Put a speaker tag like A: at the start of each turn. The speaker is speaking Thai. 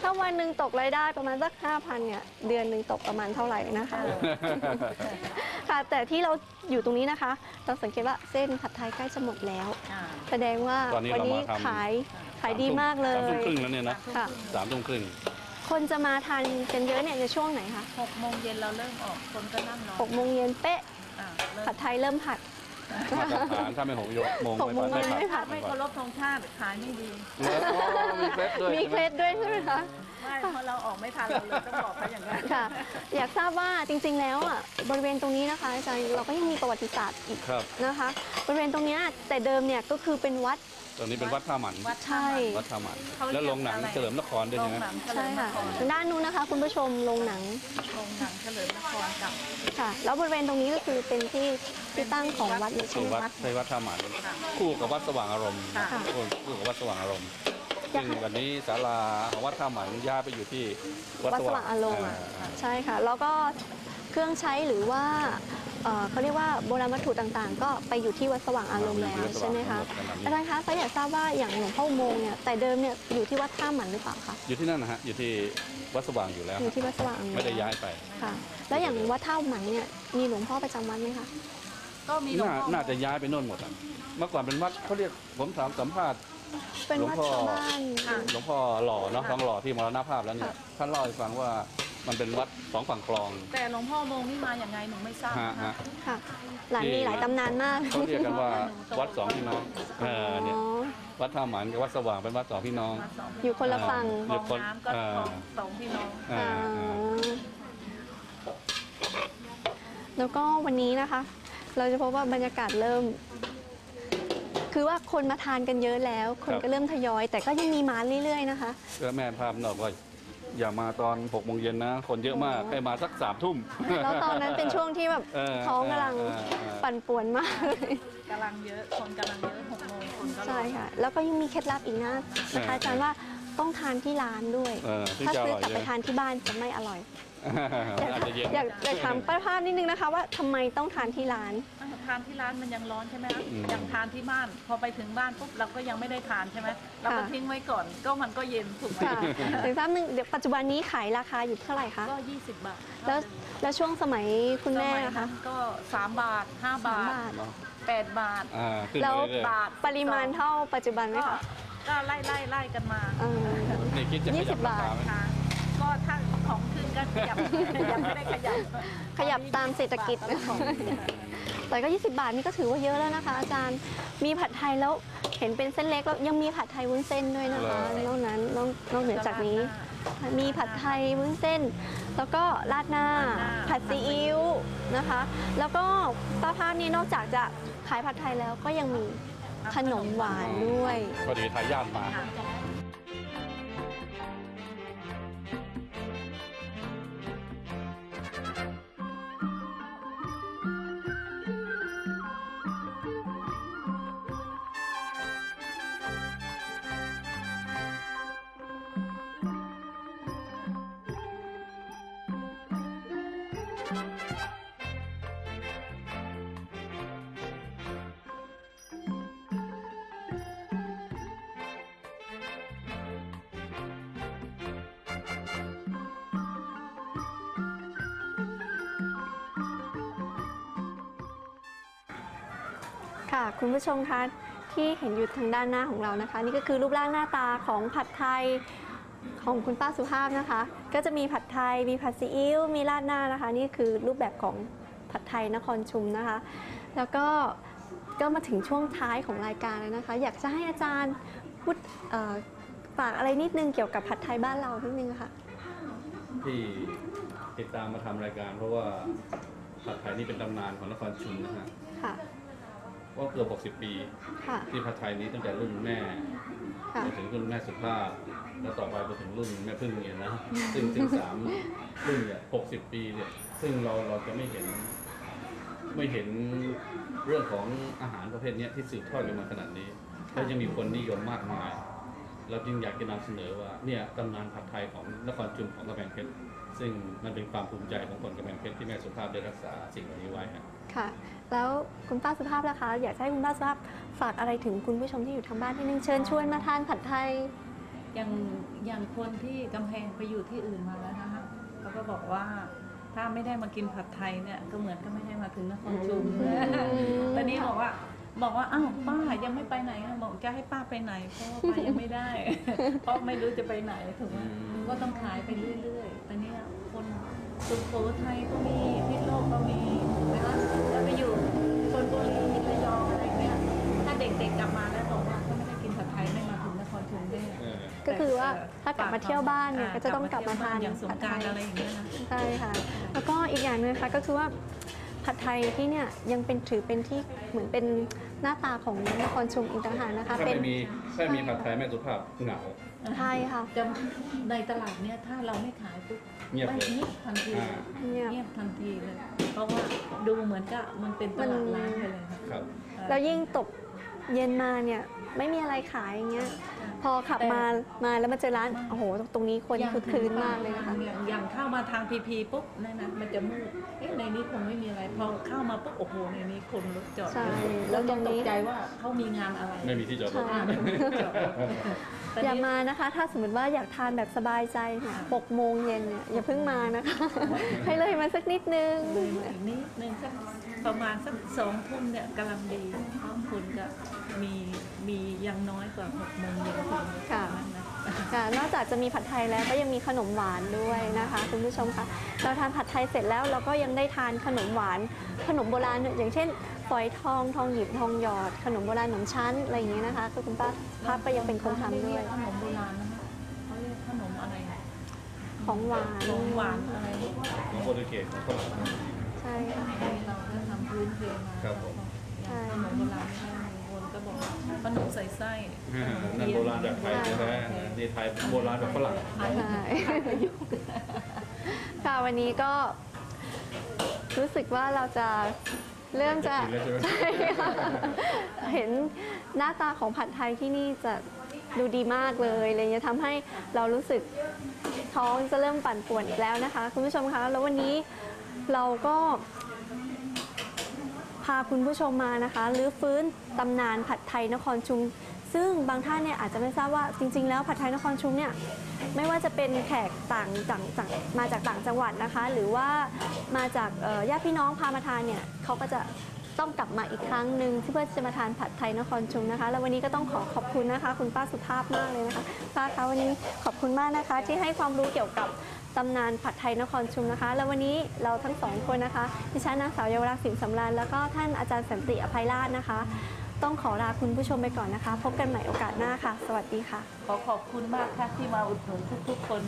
A: ถ้าวันหนึ่งตกรายได้ประมาณสักห้าพันเนี่ยเดือนหนึ่งตกประมาณเท่าไหร่นะคะ ค่ะแต่ที่เราอยู่ตรงนี้นะคะ เราสังเกตว่าเส้นผัดไทยใกล้จะหมดแล้ว
B: อ่า
A: แสดงว่า
C: ตอนนี้
A: วั
C: เรา
A: นี้
C: มาทำ
A: ขายขายดีมากเล
C: สามทุ่ม
A: ย
C: ครึ่งแล้วเนี่ยนะ
A: ค่ะ
C: สามทุ่มครึ่ง
A: คนจะมาทานกันเยอะเนี่ยในช่วงไหนคะ
B: หกโมงเย็นเราเริ่มออกคนก็นั่งรอ
A: หกโมงเย็นเป๊ะ
B: อ่าเริ่ม
A: ผัดไทยเริ่มผัด
C: มาตรฐานถ้าไม่หกโยกโมง
A: หกโมง
C: ไม่
A: ไม่
C: ผัด
A: ผัด
B: ไม่เคารพธงชาติขายไม่ดี
C: แล้วอ๋อมีเคล็ดด้วย
A: มีเคล็ดด้วยใช่ไหมคะ
B: ไม่เพราะเราออกไม่ทันเราเลยต้องบอกเขาอย่างนั้น
A: ค่ะ อยากทราบว่าจริง ๆ แล้วอะบริเวณตรงนี้นะคะอาจารย์เราก็ยังมีประวัติศาสตร์อีก
C: ครับ
A: นะคะ บริเวณตรงเนี้ยแต่เดิมเนี่ยก็คือเป็นวัด
C: ตอนนี้เป็นวัดท่าหมัน
B: วัด
A: ใช่
C: วัดท่าหมัน
B: เขาเรียก
C: แล้วโรงหนัง
B: อะไร
C: เฉลิมนครด้วย
B: โร
C: ใช่
B: ง
C: ไหม
B: หนังเฉลิ
A: ใช่
B: มน
A: ค่ะ
B: คร
A: ทางด้านนู้นนะคะ คุณผู้ชมโรงหนัง
B: โรงหนังเฉลิมนครกับ
A: ค่ะ แล้วบริเวณตรงนี้ก็คือเป็นที่ที่ตั้งของวัดเลยใช่
C: คือ
A: ไหม
C: วัด
A: คะ
C: ใช่วัดท่าหมัน
B: ค่ะ
C: คู่กับวัดสว่างอารมณ์
B: ค่ะ
C: คู่คู่กับวัดสว่างอารมณ์
A: อยาก
C: ซึ่งวันนี้ศาลาของวัดท่าหมันย้ายไปอยู่ที่วัด
A: วัด
C: ส
A: ส
C: ว่า
A: ว่างงอารมณ์
C: อ่า
A: ใช่ค่ะ แล้วก็เครื่องใช้หรือว่า เอ่อเขาเรียกว่าโบราณวัตถุต่างๆ ก็ไปอยู่ที่วัดสว่างอารมณ์แล้วใช่ไหมคะอาจารย์คะก็อยากทราบว่าอย่างหลวงพ่ออุโมงค์เนี่ยแต่เดิมเนี่ยอยู่ที่วัดท่าหมันหรือเปล่าคะ
C: อยู่ที่นั่นนะฮะอยู่ที่วัดสว่างอยู่แล้ว
A: อยู่ที่วัดสว่างอารมณ์
C: ไม่ได้ย้ายไป
A: ค่ะ แล้วอย่างวัดท่าหมันเนี่ยมีหลวงพ่อประจำวัดไหมคะ
B: ก็มีหลวง
C: น่า
B: พ่อ
C: น่าจะย้ายไปโน่นหมดอะเมื่อก่อนเป็นวัดเขาเรียกผมถามสัมภาษณ์
A: เป็นวัด
C: หลวงพ่อ
A: ชาวบ้าน
B: ค่ะ
C: หลวงพ่อหล่อเนาะทองหล่อที่มรณภาพแล้วเนี่ย
A: ค่ะ
C: ท่านเล่าให้ฟังว่า มันเป็นวัดสองฝั่งคลอง
B: แต่หลวงพ่อโมงนี่มาอย่างไงหนูไม่ทราบ
C: ฮะ
B: นะ
C: ฮะ
B: คะ
A: ค่ะ หลานมีหลายตำนานมาก
C: เขาเรียกกันว่าวัดสองพี่น้องเออเนี่ย
A: อ๋อ
C: วัดท่าหมันกับวัดสว่างเป็นวัดสองพี่น้อง
B: มาสง
A: อยู่คนละฝั่ง
B: คลองน้ำก็
C: เออ
B: คลองสองพี่น้อง
C: อ่า
A: อ่า
C: อ่า
A: แล้วก็วันนี้นะคะ เราจะพบว่าบรรยากาศเริ่ม คือว่าคนมาทานกันเยอะแล้ว คนก็เริ่มทยอย แต่ก็ยังมีมาเรื่อยๆนะคะ
C: ก็แม่ภาพนอกว่า อย่ามาตอนหกโมงเย็นนะ คนเยอะมาก ให้มาสักสามทุ่ม
A: แล้วตอนนั้นเป็นช่วงที่แบบ
C: เออ
A: ท้องกำลัง
C: เออเออเออ
A: ปั่นป่วนมากเลย
B: กำลังเยอะคนกำลังเยอะหกโมงคนก็รอ
A: ใช่ค่ะ แล้วก็ยังมีเคล็ดลับอีกนะนะคะอาจารย์ว่าต้องทานที่ร้านด้วย
C: เออที่
A: ถ้า
C: จะอ
A: ซื้อ
C: ร่อย
A: กลับ
C: เย
A: ไป
C: อะ
A: ทานที่บ้านจะไม่อร่อย
C: อาจจะเย็น
A: อยากอยากถามป้าภาพนิดนึงนะคะว่าทำไมต้องทานที่ร้าน
B: อะ ทานที่ร้านมันยังร้อนใช่ไหมคะ
C: อืม
B: ยังทานที่บ้าน พอไปถึงบ้านปุ๊บเราก็ยังไม่ได้ทานใช่ไหมเราก็
A: ค่ะ
B: ทิ้งไว้ก่อนก็มันก็เย็นถูกไหม
A: ค่ะถึงทราบนึงเดี๋ยวปัจจุบันนี้ขายราคาอยู่เท่าไหร่คะ
B: ก็ 20 บาท
A: แล้วแล้วช่วงสมัยคุณแม่
B: สย
A: นะคะ
B: นั้นก็ 3 บาท5
A: สาม
B: บาท
A: บาท
C: เนาะ
B: 8 บาท
C: อ่าขึ้น
A: แล้ว
C: ไปเรื่อย
B: บาท
A: ปริมาณเท่าปัจจุบันไหม
B: ก็
A: คะ
B: ก็ไล่ไล่ไล่กันมา
A: เออ
C: ๆนี่คิดจะข
A: ยี่สิ
C: ยั
A: บบ
C: ราคา
A: บาท
C: ไหม
B: ค่ะก็ถ้าของขึ้น ก็ขยับยังไม่ได้ขยับ
A: ขยับตามเศรษฐกิจ
B: บาทของขึ้น
A: แต่ก็ 20 บาทนี่ก็ถือว่าเยอะแล้วนะคะ อาจารย์ มีผัดไทยแล้วเห็นเป็นเส้นเล็กแล้วยังมีผัดไทยวุ้นเส้นด้วยนะคะนอกนั้นนอกนอกเหนือจากนี้ มีผัดไทยวุ้นเส้น แล้วก็ราดหน้า ผัดซีอิ๊วนะคะ แล้วก็ป้าภาพนี่นอกจากจะขายผัดไทยแล้วก็ยังมีขนมหวานด้วย
C: พอดีทายาทมา
B: ค่ะ
A: คุณผู้ชมคะที่เห็นอยู่ทางด้านหน้าของเรานะคะ นี่ก็คือรูปร่างหน้าตาของผัดไทยของคุณป้าสุภาพนะคะ ก็จะมีผัดไทย มีผัดซีอิ๊ว มีราดหน้านะคะ นี่คือรูปแบบของผัดไทยนครชุมนะคะ แล้วก็ก็มาถึงช่วงท้ายของรายการแล้วนะคะ อยากจะให้อาจารย์พูดเอ่อฝากอะไรนิดนึงเกี่ยวกับผัดไทยบ้านเรานิดนึงค่ะ
C: ที่ติดตามมาทำรายการเพราะว่าผัดไทยนี่เป็นตำนานของนครชุมนะฮะ
A: ค่ะ
C: ว่าเกือบ60 ปี
A: ค่ะ
C: ที่ผัดไทยนี้ตั้งแต่รุ่นแม่
A: ค่ะ
C: ไปถึงรุ่นแม่สุภาพ แล้วต่อไปไปถึงรุ่นแม่พึ่งเนี่ยนะซึ่งซึ่งสามรุ่นเนี่ย60ปีเนี่ย ซึ่งเราเราจะไม่เห็น ไม่เห็นเรื่องของอาหารประเภทเนี้ยที่สืบทอดกันมาขนาดนี้แล้วยังมีคนนิยมมากมาย เราจึงอยากจะนำเสนอว่าเนี่ยตำนานผัดไทยของนครชุมของกำแพงเพชรซึ่งมันเป็นความภูมิใจของคนกำแพงเพชรที่แม่สุภาพได้รักษาสิ่งเหล่านี้ไว้ฮะ
A: ค่ะ แล้วคุณป้าสุภาพล่ะคะ อยากให้คุณป้าสุภาพฝากอะไรถึงคุณผู้ชมที่อยู่ทางบ้านนิดนึงเชิญชวนมาทานผัดไทย
B: อย่างอย่างคนที่กำแพงไปอยู่ที่อื่นมาแล้วนะคะเขาก็บอกว่าถ้าไม่ได้มากินผัดไทยเนี่ยก็เหมือนก็ไม่ได้มาถึงนครชุมตอนนี้บอกว่าบอกว่าอ้าวป้ายังไม่ไปไหนอะบอกจะให้ป้าไปไหนเพราะว่าป้ายังไม่ได้ เพราะไม่รู้จะไปไหนถูกไหม
C: อืม
B: ก็ต้องขายไปเรื่อยๆตอนนี้คนสุโขทัยก็มีพิษณุโลกก็มีนะคะแล้วไปอยู่ชนบุรีระยองอะไรเนี่ยถ้าเด็กๆกลับมาแล้วบอกว่าถ้าไม่ได้กินผัดไทยไม่มาถึงนครชุมแน่
C: เออ
A: ก็คือว่าถ้ากลับมาเที่ยวบ้านเนี่ยก็จะต้องกลับมาทาน
B: อย่างสง
A: ผัด
B: ก
A: ไท
B: ราร
A: ย
B: อะไรอย่างเงี้ยนะ
A: ใช่ค่ะ แล้วก็อีกอย่างหนึงค่ะก็คือว่าผัดไทยที่เนี่ยยังเป็นถือเป็นที่เหมือนเป็นหน้าตาของนครชุมอีกต่างหากนะคะ
C: ถ้า
A: เป็
C: ไม่
A: น
C: มีถ้าไม่มีผัดไทยแม่สุภาพเหงา
A: ใช่ค่ะ
B: จะในตลาดเนี่ยถ้าเราไม่ขายปุ๊บ
C: เงียบเลย
B: เงียบทันที
C: อ่า
A: เงียบ
B: เงียบทันทีเลย เพราะว่าดูเหมือนกับมันเป็นตลาดร้างไปเลยค่ะ
C: ครับ
A: แล้วยิ่งตกเย็นมาเนี่ยไม่มีอะไรขายอย่างเงี้ย พอขับมามาแล้วมาเจอร้านโอ้โหตรงนี้คนคือคืนมากเลยนะคะ
B: อย่างอย่างเข้ามาทางพีพีปุ๊บนั่นนะมันจะมืดเอ๊ะในนี้คงไม่มีอะไรพอเข้ามาปุ๊บโอ้โหในนี้คนรถจอด
A: ใช่
B: เยอะ
A: แล้
B: แล้วว
A: ตร
B: ยังง
A: นี้
B: ตกใจว่าเขามีงานอะไร
C: ไม่มีที่จอดรถ
A: ใช่
B: อ่าไม่มีที่จอดรถตอน
A: อย่า
B: นี้
A: มานะคะ ถ้าสมมติว่าอยากทานแบบสบายใจเนี่ยหกโมงเย็นเนี่ยอย่าเพิ่งมานะคะ ให้เลยมาสักนิดนึง
B: เลยมาอีกนิดนึงสักประมาณสักสองทุ่มเนี่ยกำลังดีเพราะคนก็มีมีอยังน้อยกว่าหกโมงเย็นถึง
A: ค่ะ
B: นั่นนะ
A: ค่ะนอกจากจะมีผัดไทยแล้วก็ยังมีขนมหวานด้วยนะคะคุณผู้ชมคะเราทานผัดไทยเสร็จแล้วเราก็ยังได้ทานขนมหวานขนมโบราณอย่างเช่น ฝอยทองทองหยิบทองหยอด ขนมโบราณขนมชั้นอะไรอย่างนี้นะคะคือคุณป้าภาพก็ยังเป็นคนทำด้วย
B: ขนมโบราณนะคะเขาเรียกขนมอะไรนะ
A: ของหวาน
B: ของหวานอะไร
C: ของโปรตุเกสของฝรั่ง
A: ใช่ค่ะ
B: เราก็ทำพื้นเพมา
C: ครับผม
B: อย่างขนมโบราณเนี่ยบางคนก็บอกว่าขนมใส่ไส้
C: อ่านั่นโบราณแบบไทยแท้ๆนะนี่ไทยโบราณแบบฝรั่ง
B: ไทย
A: ใช่
B: ประยุกต์
A: ค่ะวันนี้ก็ รู้สึกว่าเราจะ เริ่มจะ
C: กินแล้วใช่ไหม
A: ใช่ค่ะเห็นหน้าตาของผัดไทยที่นี่จะดูดีมากเลยอะไรเลยทำให้เรารู้สึกท้องจะเริ่มปั่นป่วนอีกแล้วนะคะ คุณผู้ชมคะ แล้ววันนี้เราก็ พาคุณผู้ชมมานะคะรื้อฟื้นตำนานผัดไทยนครชุม ซึ่งบางท่านเนี่ยอาจจะไม่ทราบว่าจริง ๆ แล้วผัดไทยนครชุมเนี่ยไม่ว่าจะเป็นแขกต่างต่างางมาจากต่างจังหวัดนะคะ หรือว่ามาจากญาติพี่น้องพามาทานเนี่ยเขาก็จะต้องกลับมาอีกครั้งหนึ่งที่เพื่อจะมาทานผัดไทยนครชุมนะคะ แล้ววันนี้ก็ต้องขอขอบคุณนะคะ คุณป้าสุภาพมากเลยนะคะป้าคะวันนี้ขอบคุณมากนะคะ ที่ให้ความรู้เกี่ยวกับตำนานผัดไทยนครชุมนะคะ แล้ววันนี้เราทั้งสองคนนะคะดิฉันนางสาวเยาวรักษ์สินสำราญแล้วก็ท่านอาจารย์สันติอภัยราชนะคะ ต้องขอลาคุณผู้ชมไปก่อนนะคะ พบกันใหม่โอกาสหน้าค่ะ สวัสดีค่ะ
B: ขอขอบคุณมากค่ะที่มาอุดหนุนทุกๆคน